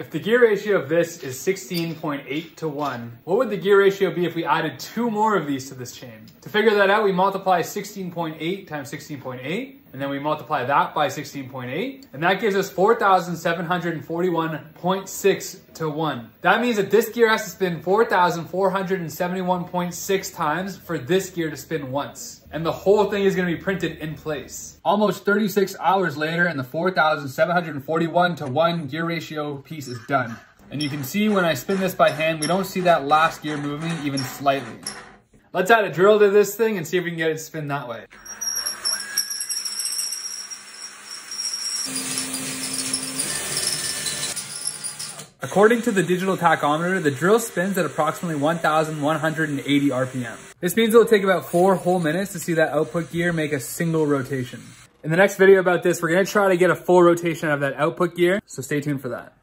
If the gear ratio of this is 16.8 to 1, what would the gear ratio be if we added two more of these to this chain? To figure that out, we multiply 16.8 times 16.8, and then we multiply that by 16.8, and that gives us 4,741.6 to 1. That means that this gear has to spin 4,471.6 times for this gear to spin once. And the whole thing is gonna be printed in place. Almost 36 hours later, and the 4,741 to 1 gear ratio piece is done. And you can see when I spin this by hand, we don't see that last gear moving even slightly. Let's add a drill to this thing and see if we can get it to spin that way. According to the digital tachometer, the drill spins at approximately 1,180 RPM. This means it'll take about four whole minutes to see that output gear make a single rotation. In the next video about this, we're gonna try to get a full rotation out of that output gear, so stay tuned for that.